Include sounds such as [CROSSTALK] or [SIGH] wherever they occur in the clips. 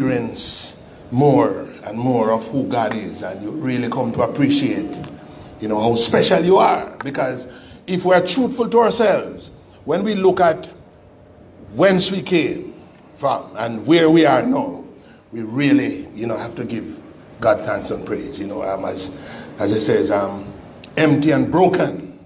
experience more and more of who God is, and you really come to appreciate, you know, how special you are. Because if we're truthful to ourselves, when we look at whence we came from and where we are now, we really, you know, have to give God thanks and praise. You know, um, as as it says, um, empty and broken,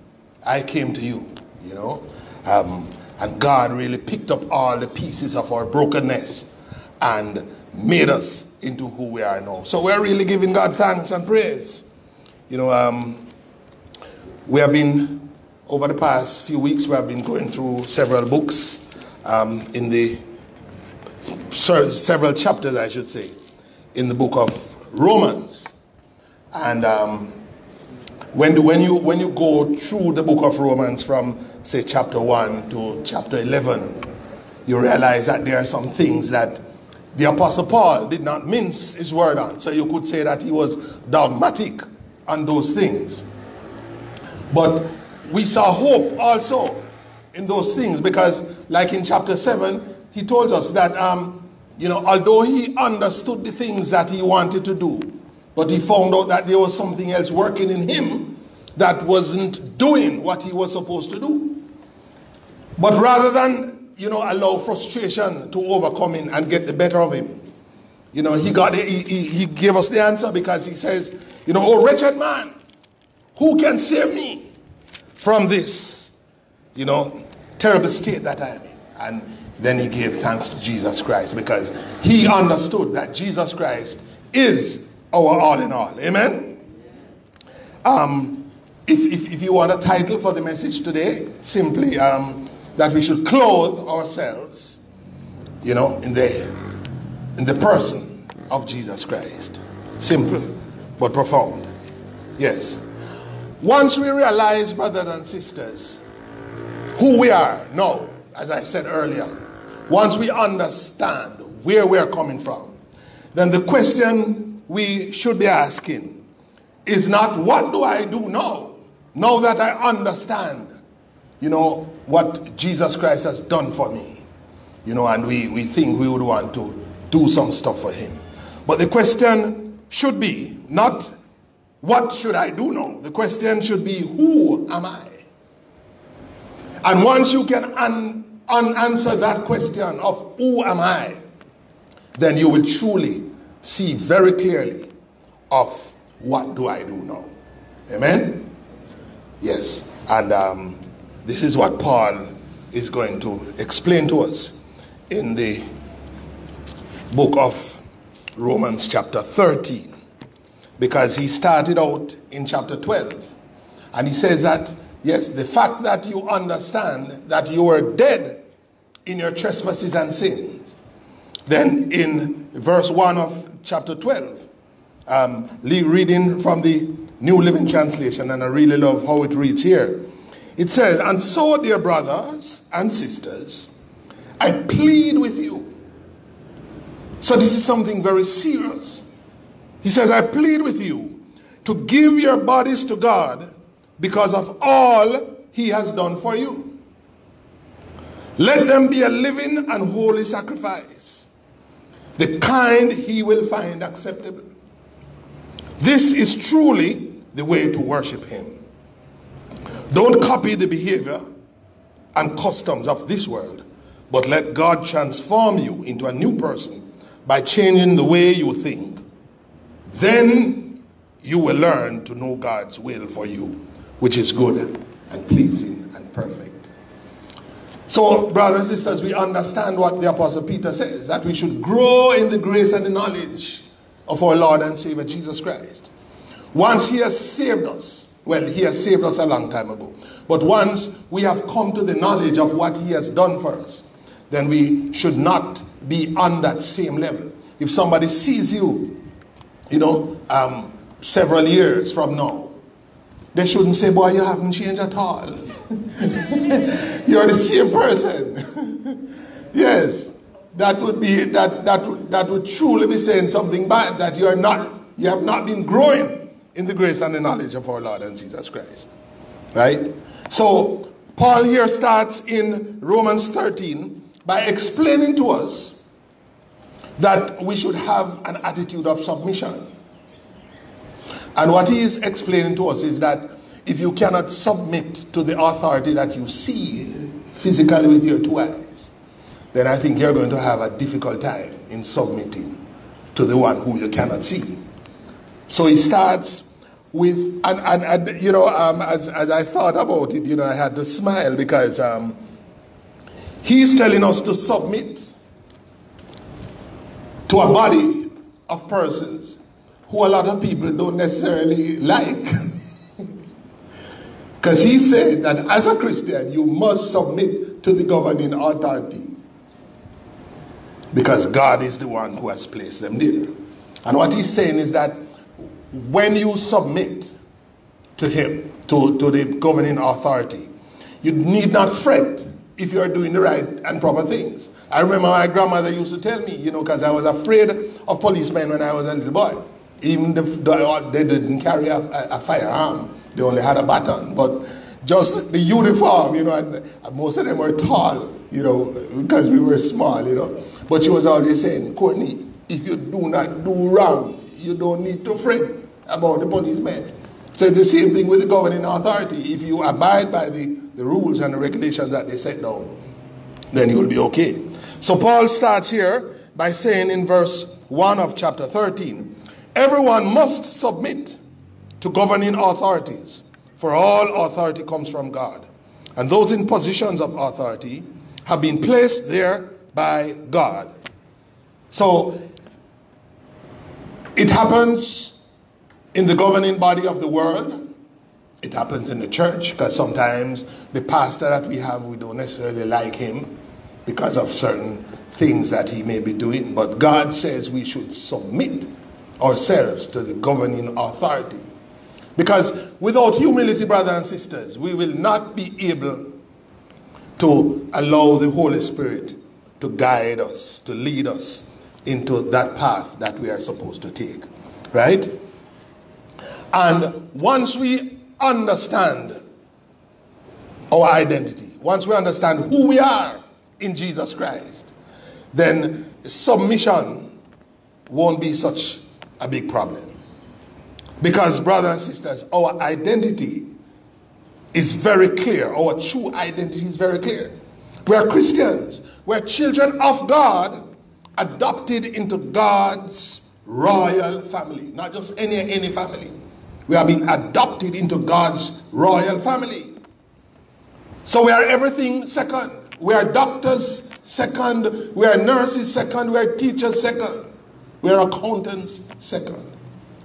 I came to you. You know, um, and God really picked up all the pieces of our brokenness and made us into who we are now. So we're really giving God thanks and praise. You know, um, we have been over the past few weeks. We have been going through several books um, in the several chapters, I should say, in the book of Romans. And um, when, when, you, when you go through the book of Romans from, say, chapter 1 to chapter 11, you realize that there are some things that the Apostle Paul did not mince his word on. So you could say that he was dogmatic on those things. But we saw hope also in those things because, like in chapter 7, he told us that, um, you know, although he understood the things that he wanted to do, but he found out that there was something else working in him that wasn't doing what he was supposed to do. But rather than, you know, allow frustration to overcome him and get the better of him, you know, he got he, he, he gave us the answer because he says, you know, oh wretched man, who can save me from this, you know, terrible state that I am in? And then he gave thanks to Jesus Christ because he understood that Jesus Christ is our all in all. Amen? Um, if, if, if, you want a title for the message today, simply um, that we should clothe ourselves, you know, in the, in the person of Jesus Christ. Simple, but profound. Yes. Once we realize, brothers and sisters, who we are now, as I said earlier, once we understand where we're coming from, then the question we should be asking is not what do I do now? Now that I understand, you know, what Jesus Christ has done for me, you know, and we, we think we would want to do some stuff for him. But the question should be not what should I do now? The question should be who am I? And once you can un- unanswer that question of who am I, then you will truly see very clearly of what do I do now. Amen? Yes. And um, this is what Paul is going to explain to us in the book of Romans, chapter 13. Because he started out in chapter 12. And he says that Yes, the fact that you understand that you are dead in your trespasses and sins. Then in verse 1 of chapter 12, um, reading from the New Living Translation, and I really love how it reads here. It says, And so, dear brothers and sisters, I plead with you. So, this is something very serious. He says, I plead with you to give your bodies to God because of all he has done for you. Let them be a living and holy sacrifice, the kind he will find acceptable. This is truly the way to worship him. Don't copy the behavior and customs of this world, but let God transform you into a new person by changing the way you think. Then you will learn to know God's will for you which is good and pleasing and perfect. So, brothers and sisters, we understand what the Apostle Peter says that we should grow in the grace and the knowledge of our Lord and Savior Jesus Christ. Once He has saved us, well, He has saved us a long time ago, but once we have come to the knowledge of what He has done for us, then we should not be on that same level. If somebody sees you, you know, um, several years from now, they shouldn't say, boy, you haven't changed at all. [LAUGHS] You're the same person. [LAUGHS] yes. That would be that that that would truly be saying something bad that you are not you have not been growing in the grace and the knowledge of our Lord and Jesus Christ. Right? So Paul here starts in Romans 13 by explaining to us that we should have an attitude of submission. And what he is explaining to us is that if you cannot submit to the authority that you see physically with your two eyes, then I think you're going to have a difficult time in submitting to the one who you cannot see. So he starts with, and, and, and you know, um, as, as I thought about it, you know, I had to smile because um, he's telling us to submit to a body of persons who a lot of people don't necessarily like. [LAUGHS] Because he said that as a Christian, you must submit to the governing authority. Because God is the one who has placed them there. And what he's saying is that when you submit to him, to, to the governing authority, you need not fret if you are doing the right and proper things. I remember my grandmother used to tell me, you know, because I was afraid of policemen when I was a little boy. Even if they didn't carry a, a, firearm, they only had a baton. But just the uniform, you know, and most of them were tall, you know, because we were small, you know. But she was always saying, Courtney, if you do not do wrong, you don't need to fret about the policemen. So it's the same thing with the governing authority. If you abide by the, the rules and the regulations that they set down, then you'll be okay. So Paul starts here by saying in verse 1 of chapter 13 everyone must submit to governing authorities, for all authority comes from God. And those in positions of authority have been placed there by God. So it happens in the governing body of the world. It happens in the church because sometimes the pastor that we have, we don't necessarily like him because of certain things that he may be doing. But God says we should submit ourselves to the governing authority. Because without humility, brothers and sisters, we will not be able to allow the Holy Spirit to guide us, to lead us into that path that we are supposed to take. Right? And once we understand our identity, once we understand who we are in Jesus Christ, then submission won't be such a big problem. Because, brothers and sisters, our identity is very clear. Our true identity is very clear. We are Christians. We're children of God, adopted into God's royal family. Not just any, any family. We have been adopted into God's royal family. So we are everything second. We are doctors second. We are nurses second. We are teachers second. We are accountants second.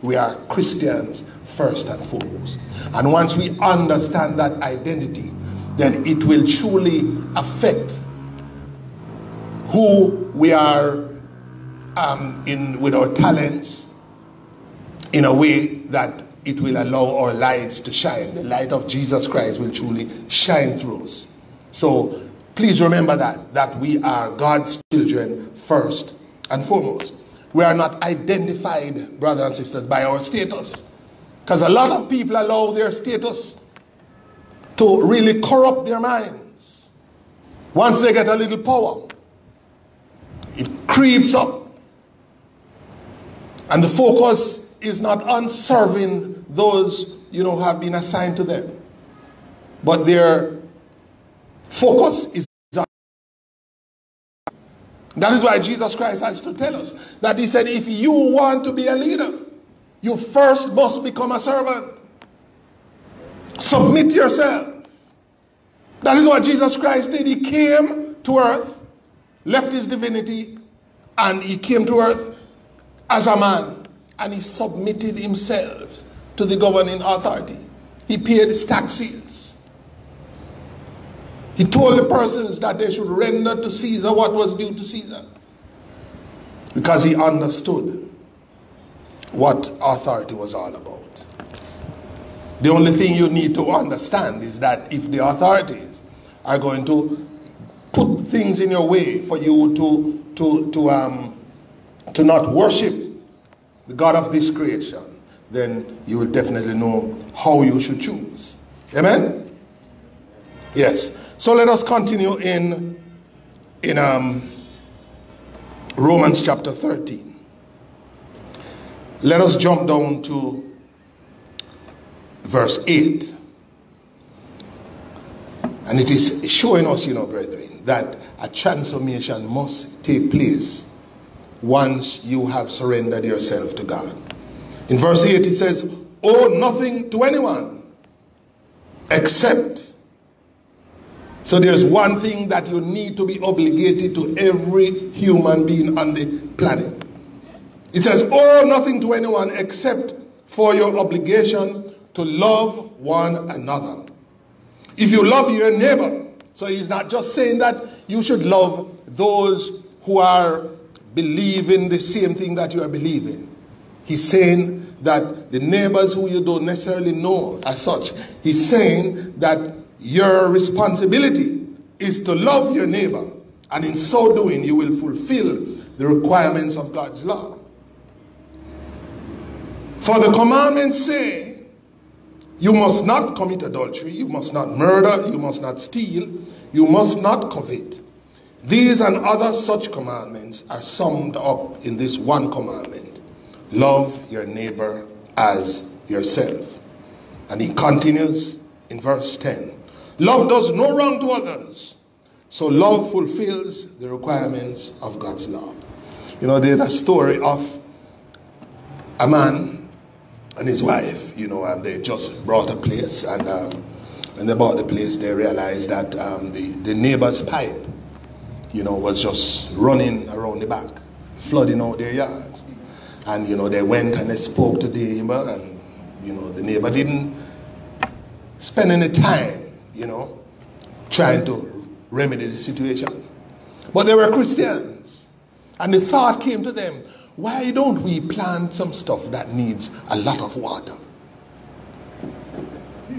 We are Christians first and foremost. And once we understand that identity, then it will truly affect who we are um, in with our talents in a way that it will allow our lights to shine. The light of Jesus Christ will truly shine through us. So please remember that, that we are God's children first and foremost. We are not identified, brothers and sisters, by our status. Because a lot of people allow their status to really corrupt their minds. Once they get a little power, it creeps up. And the focus is not on serving those, you know, have been assigned to them. But their focus is. That is why Jesus Christ has to tell us that he said, if you want to be a leader, you first must become a servant. Submit yourself. That is what Jesus Christ did. He came to earth left his divinity and he came to earth as a man and he submitted himself to the governing authority. He paid his taxes. He told the persons that they should render to Caesar what was due to Caesar because he understood what authority was all about. The only thing you need to understand is that if the authorities are going to put things in your way for you to, to, to, um, to not worship the God of this creation, then you will definitely know how you should choose. Amen? Yes. So let us continue in, in um, Romans chapter 13. Let us jump down to verse 8. And it is showing us, you know, brethren, that a transformation must take place once you have surrendered yourself to God. In verse 8, he says, Owe nothing to anyone except. So there's one thing that you need to be obligated to every human being on the planet. It says, Owe nothing to anyone except for your obligation to love one another. If you love your neighbor, so he's not just saying that you should love those who are believing the same thing that you are believing. He's saying that the neighbors who you don't necessarily know as such, he's saying that your responsibility is to love your neighbor, and in so doing, you will fulfill the requirements of God's law. For the commandments say, you must not commit adultery, you must not murder, you must not steal, you must not covet. These and other such commandments are summed up in this one commandment love your neighbor as yourself. And he continues in verse 10 Love does no wrong to others, so love fulfills the requirements of God's law. You know, there's a story of a man and his wife, you know, and they just brought a place. And um, when they bought the place, they realized that um, the, the neighbor's pipe, you know, was just running around the back, flooding out their yards. And, you know, they went and they spoke to the neighbor, and, you know, the neighbor didn't spend any time, you know, trying to remedy the situation. But they were Christians. And the thought came to them, why don't we plant some stuff that needs a lot of water?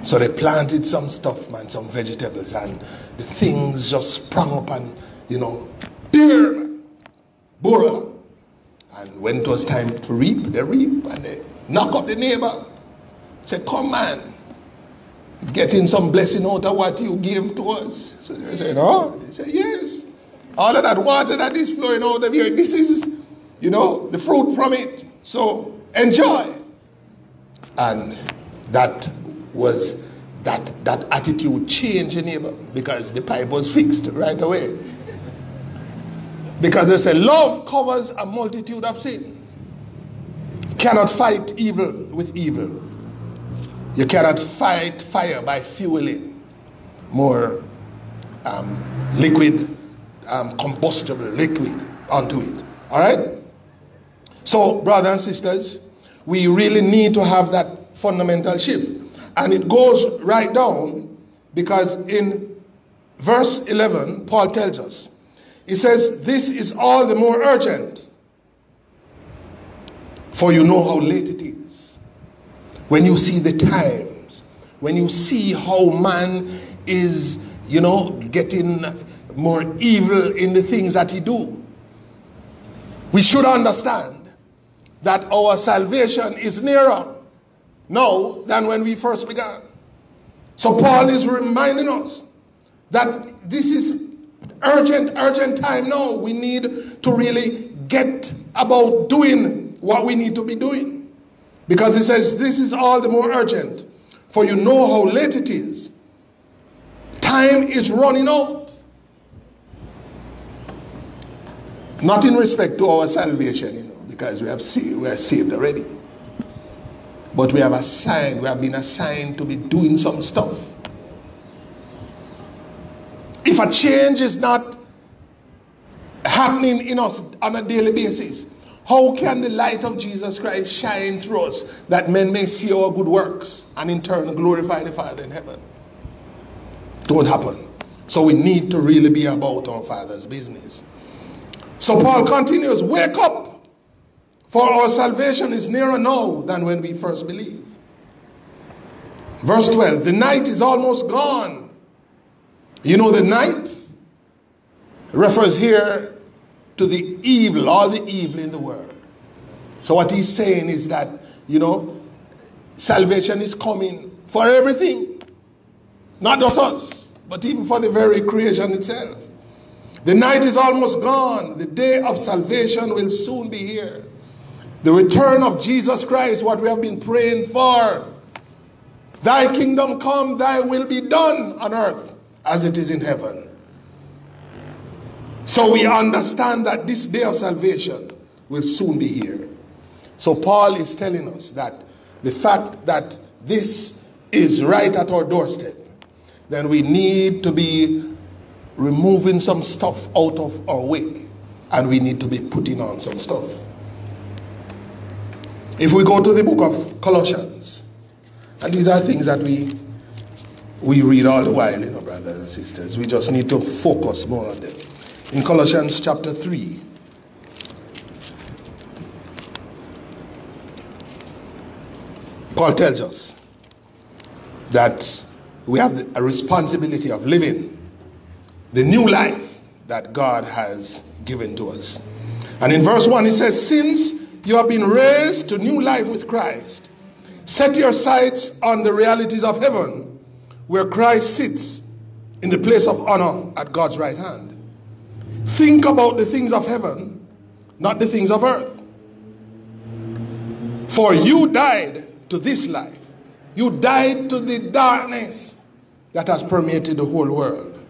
So they planted some stuff, man, some vegetables, and the things just sprung up and, you know, bigger, man. And when it was time to reap, they reap and they knock up the neighbor. Say, come man, getting some blessing out of what you gave to us. So they say, no. They say, yes. All of that water that is flowing out of here, this is you know, the fruit from it. So enjoy. And that was that that attitude changed in neighbor because the pipe was fixed right away. Because they say love covers a multitude of sins. Cannot fight evil with evil. You cannot fight fire by fueling more um, liquid, um, combustible liquid onto it. All right? So, brothers and sisters, we really need to have that fundamental shift. And it goes right down because in verse 11, Paul tells us, he says, This is all the more urgent, for you know how late it is. When you see the times, when you see how man is, you know, getting more evil in the things that he do, we should understand that our salvation is nearer now than when we first began. So Paul is reminding us that this is urgent, urgent time No, We need to really get about doing what we need to be doing. Because he says, This is all the more urgent, for you know how late it is. Time is running out. Not in respect to our salvation, you know because we have see, we are saved already. But we have assigned, we have been assigned to be doing some stuff. If a change is not happening in us on a daily basis, how can the light of Jesus Christ shine through us that men may see our good works and in turn glorify the Father in heaven? Don't happen. So we need to really be about our Father's business. So Paul continues, wake up for our salvation is nearer now than when we first believed. Verse 12 The night is almost gone. You know, the night refers here to the evil, all the evil in the world. So, what he's saying is that, you know, salvation is coming for everything, not just us, but even for the very creation itself. The night is almost gone. The day of salvation will soon be here. The return of Jesus Christ, what we have been praying for. Thy kingdom come, thy will be done on earth as it is in heaven. So we understand that this day of salvation will soon be here. So Paul is telling us that the fact that this is right at our doorstep, then we need to be removing some stuff out of our way and we need to be putting on some stuff. If we go to the book of Colossians, and these are things that we we read all the while, you know, brothers and sisters. We just need to focus more on them. In Colossians chapter 3, Paul tells us that we have a responsibility of living the new life that God has given to us. And in verse 1, he says, Since you have been raised to new life with Christ, set your sights on the realities of heaven, where Christ sits in the place of honor at God's right hand. Think about the things of heaven, not the things of earth. For you died to this life. You died to the darkness that has permeated the whole world.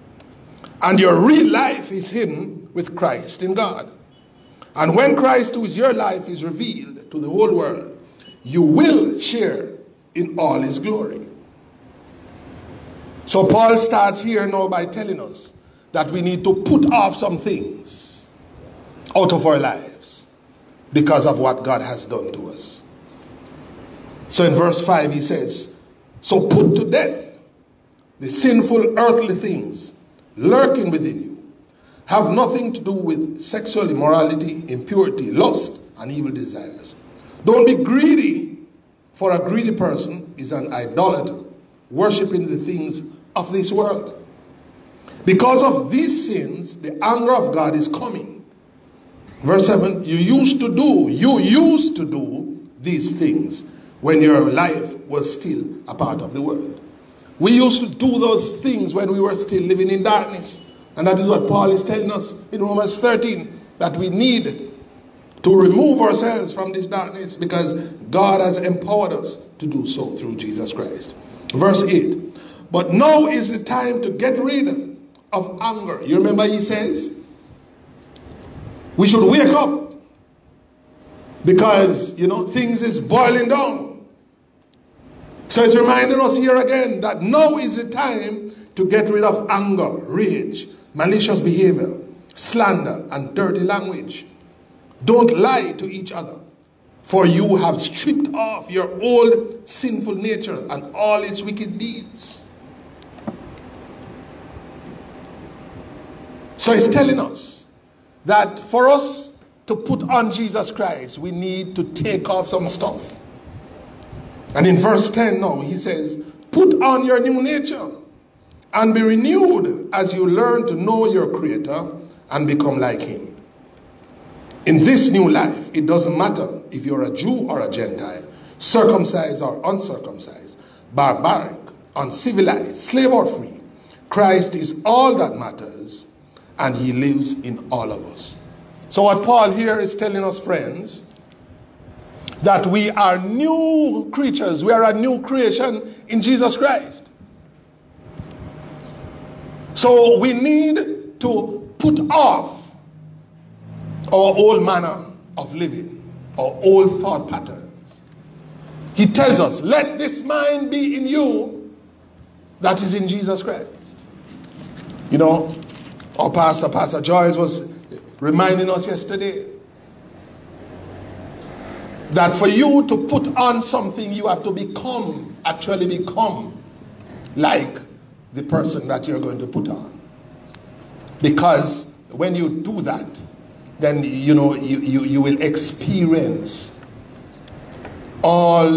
And your real life is hidden with Christ in God. And when Christ, who is your life, is revealed to the whole world, you will share in all his glory. So Paul starts here now by telling us that we need to put off some things out of our lives because of what God has done to us. So in verse 5 he says, So put to death the sinful earthly things lurking within you. Have nothing to do with sexual immorality, impurity, lust, and evil desires. Don't be greedy, for a greedy person is an idolater, worshipping the things of this world. Because of these sins, the anger of God is coming. Verse 7 You used to do, you used to do these things when your life was still a part of the world. We used to do those things when we were still living in darkness. And that is what Paul is telling us in Romans 13 that we need to remove ourselves from this darkness because God has empowered us to do so through Jesus Christ. Verse 8 But now is the time to get rid of anger. You remember he says we should wake up because you know things is boiling down. So it's reminding us here again that now is the time to get rid of anger, rage, malicious behavior, slander, and dirty language. Don't lie to each other, for you have stripped off your old sinful nature and all its wicked deeds. So he's telling us that for us to put on Jesus Christ, we need to take off some stuff. And in verse 10 now, he says, Put on your new nature and be renewed as you learn to know your Creator and become like Him. In this new life, it doesn't matter if you're a Jew or a Gentile, circumcised or uncircumcised, barbaric, uncivilized, slave or free. Christ is all that matters, and He lives in all of us. So, what Paul here is telling us, friends, that we are new creatures, we are a new creation in Jesus Christ. So, we need to put off our old manner of living, our old thought patterns. He tells us, let this mind be in you that is in Jesus Christ. You know, our pastor, Pastor Joyce, was reminding us yesterday that for you to put on something, you have to become, actually become like the person that you're going to put on. Because when you do that, then you know you, you, you will experience all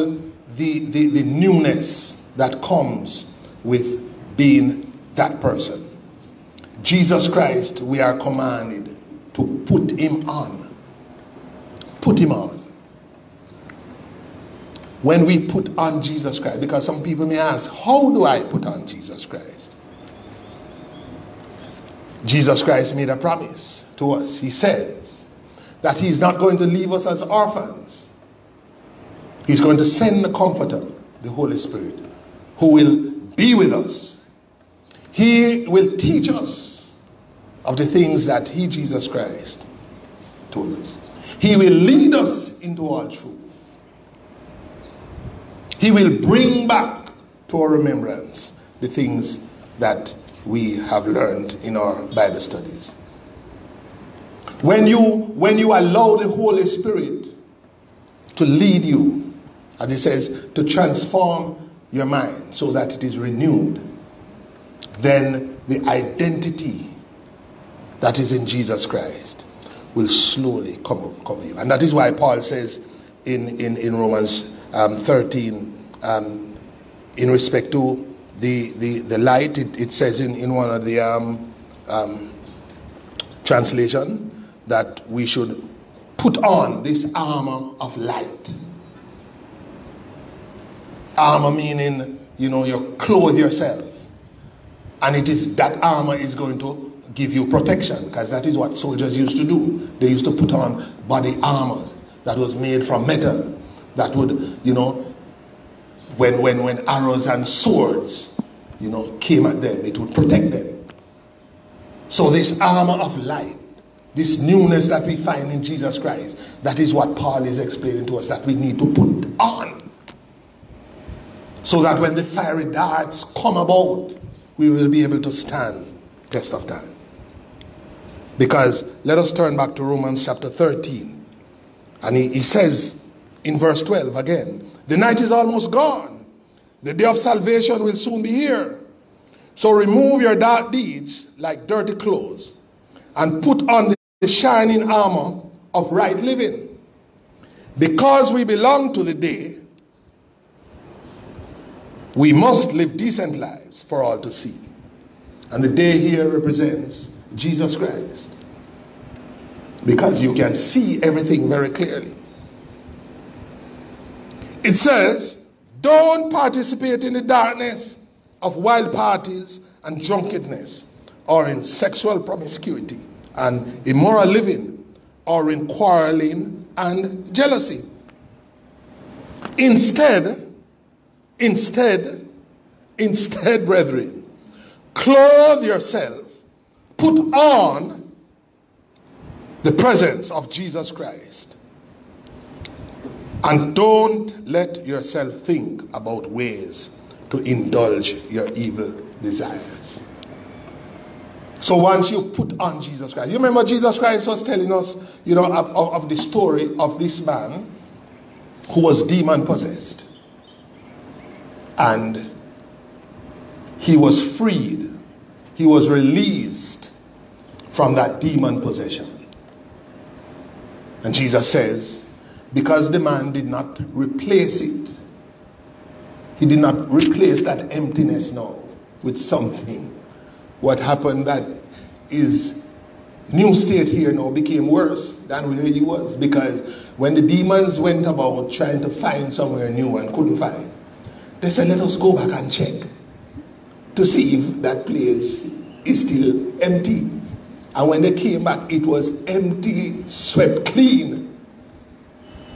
the, the, the newness that comes with being that person. Jesus Christ, we are commanded to put him on. Put him on. When we put on Jesus Christ, because some people may ask, how do I put on Jesus Christ? Jesus Christ made a promise to us. He says that He's not going to leave us as orphans. He's going to send the Comforter, the Holy Spirit, who will be with us. He will teach us of the things that He, Jesus Christ, told us. He will lead us into all truth. He will bring back to our remembrance the things that we have learned in our Bible studies. When you, when you allow the Holy Spirit to lead you, as he says, to transform your mind so that it is renewed, then the identity that is in Jesus Christ will slowly come cover you. And that is why Paul says in, in, in Romans um, 13, um, in respect to the, the, the light, it, it says in, in one of the um, um, translation that we should put on this armor of light. Armor meaning, you know, you clothe yourself. And it is that armor is going to give you protection because that is what soldiers used to do. They used to put on body armor that was made from metal that would, you know, when, when, when arrows and swords, you know, came at them, it would protect them. So this armor of light, this newness that we find in Jesus Christ, that is what Paul is explaining to us that we need to put on. So that when the fiery darts come about, we will be able to stand test of time. Because let us turn back to Romans chapter 13. And he, he says in verse 12 again, the night is almost gone. The day of salvation will soon be here. So remove your dark deeds like dirty clothes and put on the shining armor of right living. Because we belong to the day, we must live decent lives for all to see. And the day here represents Jesus Christ. Because you can see everything very clearly. It says, don't participate in the darkness of wild parties and drunkenness, or in sexual promiscuity and immoral living, or in quarreling and jealousy. Instead, instead, instead, brethren, clothe yourself, put on the presence of Jesus Christ and don't let yourself think about ways to indulge your evil desires. So once you put on Jesus Christ, you remember Jesus Christ was telling us, you know, of, of, of the story of this man who was demon possessed. And he was freed, he was released from that demon possession. And Jesus says, because the man did not replace it. He did not replace that emptiness now with something. What happened that his new state here now became worse than where he was because when the demons went about trying to find somewhere new and couldn't find, they said, let us go back and check to see if that place is still empty. And when they came back, it was empty, swept clean.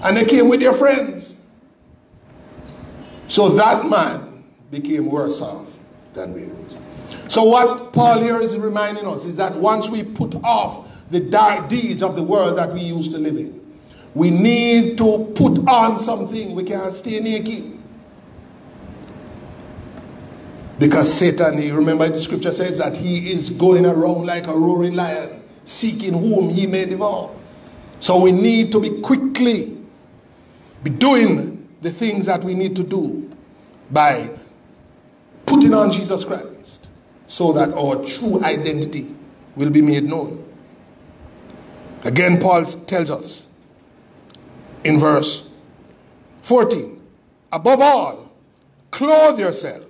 And they came with their friends. So that man became worse off than we was. So what Paul here is reminding us is that once we put off the dark deeds of the world that we used to live in, we need to put on something. We can't stay naked. Because Satan, you remember the scripture says that he is going around like a roaring lion, seeking whom he may devour. So we need to be quickly be doing the things that we need to do by putting on Jesus Christ so that our true identity will be made known. Again, Paul tells us in verse 14 above all, clothe yourselves.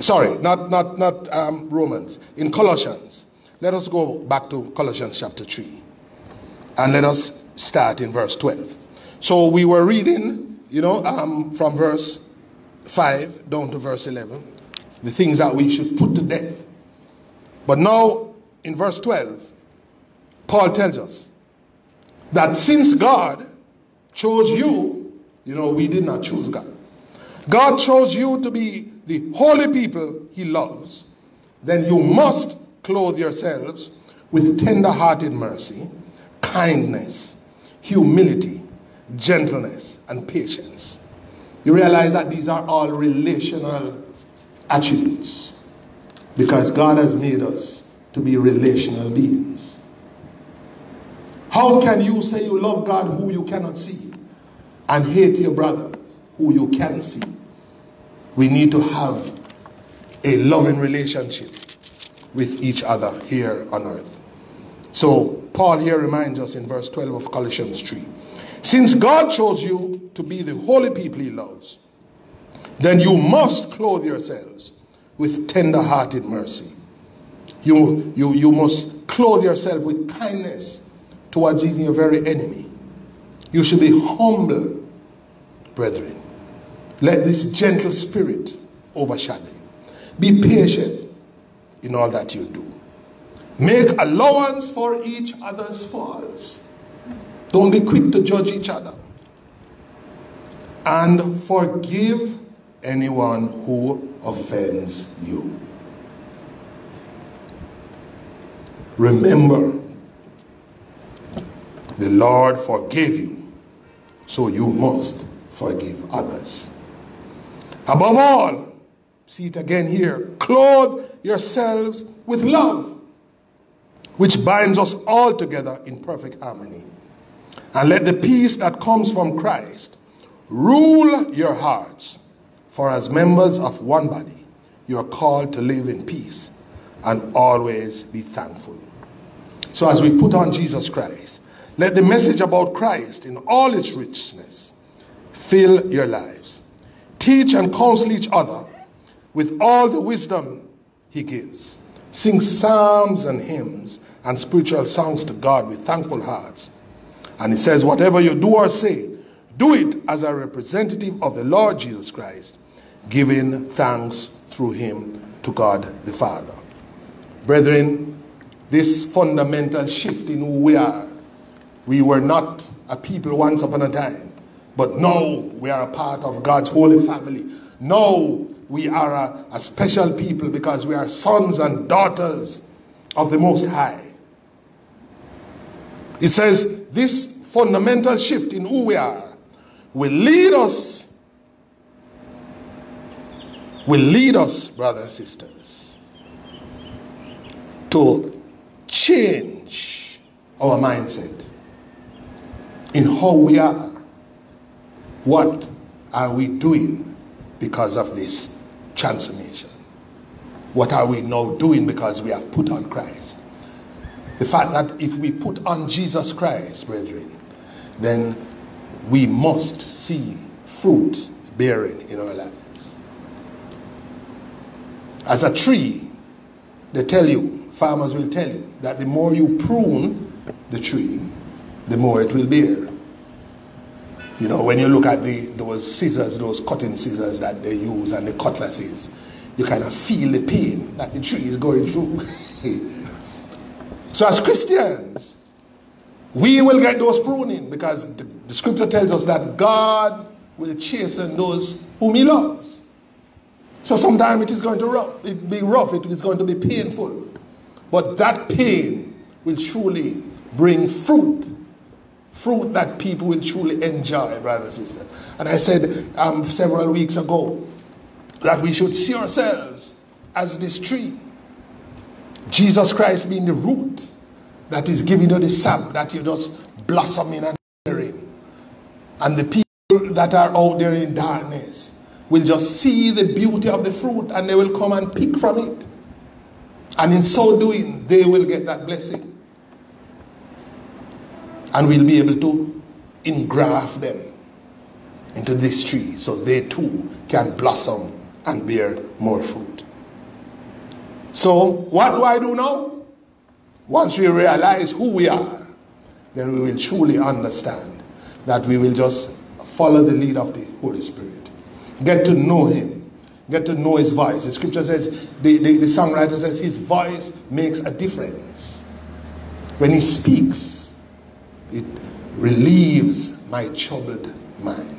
Sorry, not, not, not um, Romans, in Colossians. Let us go back to Colossians chapter 3 and let us start in verse 12. So we were reading, you know, um, from verse 5 down to verse 11, the things that we should put to death But now, in verse 12, Paul tells us that since God chose you, you know, we did not choose God. God chose you to be the holy people he loves, then you must clothe yourselves with tender hearted mercy, kindness, humility, gentleness, and patience. You realize that these are all relational attributes because God has made us to be relational beings. How can you say you love God who you cannot see and hate your brother who you can see? We need to have a loving relationship with each other here on earth. So, Paul here reminds us in verse 12 of Colossians 3 Since God chose you to be the holy people he loves, then you must clothe yourselves with tender hearted mercy. You, you, you must clothe yourself with kindness towards even your very enemy. You should be humble, brethren. Let this gentle spirit overshadow you. Be patient in all that you do. Make allowance for each other's faults. Don't be quick to judge each other. And forgive anyone who offends you. Remember, the Lord forgave you, so you must forgive others. Above all, see it again here, clothe yourselves with love, which binds us all together in perfect harmony. And let the peace that comes from Christ rule your hearts for as members of one body, you are called to live in peace and always be thankful. So, as we put on Jesus Christ, let the message about Christ in all its richness fill your lives. Teach and counsel each other with all the wisdom He gives. Sing psalms and hymns and spiritual songs to God with thankful hearts. And He says, Whatever you do or say, do it as a representative of the Lord Jesus Christ giving thanks through him to God the Father. Brethren, this fundamental shift in who we are, we were not a people once upon a time, but now we are a part of God's holy family. Now we are a, a special people because we are sons and daughters of the Most High. It says this fundamental shift in who we are will lead us will lead us, brothers and sisters, to change our mindset in how we are. What are we doing because of this transformation? What are we now doing because we have put on Christ? The fact that if we put on Jesus Christ, brethren, then we must see fruit bearing in our lives. As a tree, they tell you, farmers will tell you, that the more you prune the tree, the more it will bear. You know, when you look at the those scissors, those cutting scissors that they use and the cutlasses, you kind of feel the pain that the tree is going through. [LAUGHS] so as Christians, we will get those pruning because the, the scripture tells us that God will chasten those whom he loves. So sometimes it is going to rough, it be rough, it is going to be painful. But that pain will truly bring fruit. Fruit that people will truly enjoy, brothers and sisters. And I said um, several weeks ago that we should see ourselves as this tree. Jesus Christ being the root that is giving you the sap that you just blossoming and bearing. And the people that are out there in darkness will just see the beauty of the fruit and they will come and pick from it. And in so doing, they will get that blessing. And we'll be able to engraft them into this tree so they too can blossom and bear more fruit. So, what do I do now? Once we realize who we are, then we will truly understand that we will just follow the lead of the Holy Spirit get to know Him, get to know his voice. The scripture says, the, the, the songwriter says, his voice makes a difference. When he speaks, it relieves my troubled mind.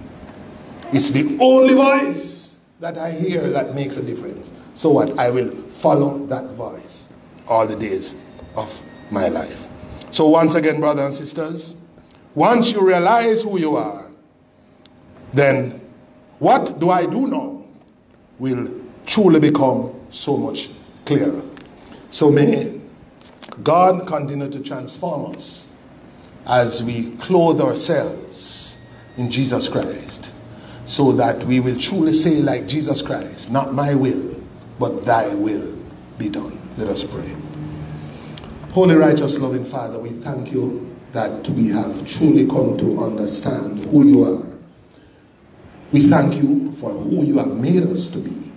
It's the only voice that I hear that makes a difference. So what? I will follow that voice all the days of my life. So once again, brothers and sisters, once you realize who you are, then what do I do now will truly become so much clearer. So may God continue to transform us as we clothe ourselves in Jesus Christ so that we will truly say like Jesus Christ, not my will, but thy will be done. Let us pray. Holy, righteous, loving Father, we thank you that we have truly come to understand who you are. We thank you for who you have made us to be.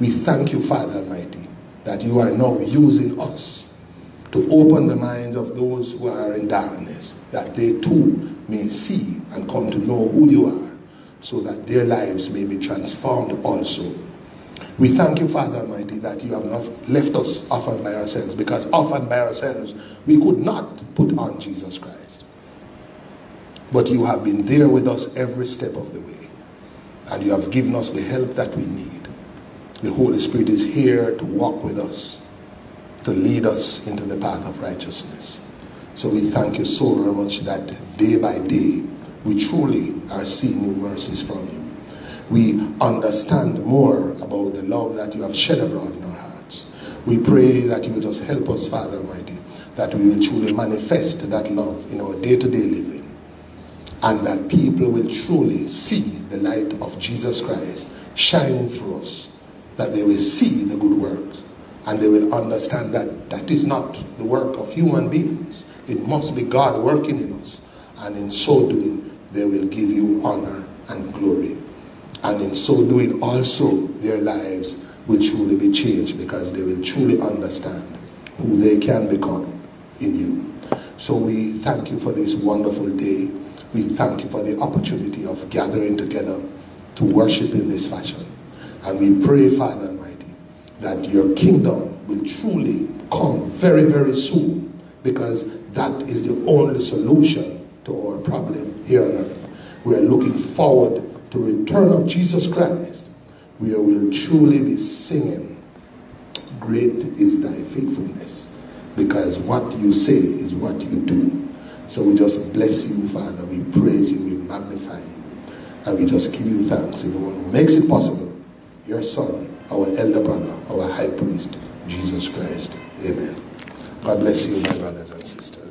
We thank you, Father Almighty, that you are now using us to open the minds of those who are in darkness, that they too may see and come to know who you are, so that their lives may be transformed also. We thank you, Father Almighty, that you have not left us often by ourselves, because often by ourselves we could not put on Jesus Christ. But you have been there with us every step of the way, and you have given us the help that we need. The Holy Spirit is here to walk with us, to lead us into the path of righteousness. So we thank you so very much that day by day we truly are seeing new mercies from you. We understand more about the love that you have shed abroad in our hearts. We pray that you will just help us, Father Almighty, that we will truly manifest that love in our day-to-day -day living and that people will truly see the light of Jesus Christ shining through us that they will see the good works and they will understand that that is not the work of human beings. It must be God working in us. And in so doing, they will give you honor and glory. And in so doing also, their lives will truly be changed because they will truly understand who they can become in you. So we thank you for this wonderful day. We thank you for the opportunity of gathering together to worship in this fashion. And we pray, Father that your kingdom will truly come very, very soon because that is the only solution to our problem here on earth. We are looking forward to return of Jesus Christ we'll truly be singing, Great is thy faithfulness because what you say is what you do. So we just bless you, Father. We praise you, we magnify you, and we just give you thanks. And the one who makes it possible your son, our elder brother, our high priest, Jesus Christ. Amen. God bless you, my brothers and sisters.